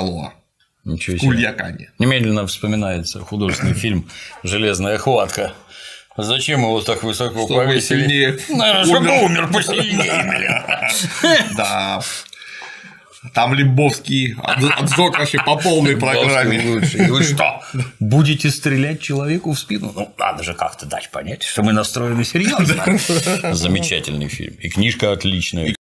Алло. Ничего себе. Кульякане. Немедленно вспоминается художественный фильм «Железная хватка». Зачем его так высоко Чтобы повесили? сильнее Наверное, чтобы умер. посильнее, бля. Да. Там Лебовский от- вообще по полной программе. Лучше. И вы что, будете стрелять человеку в спину? Ну, надо же как-то дать понять, что мы настроены серьезно. Замечательный фильм. И книжка отличная.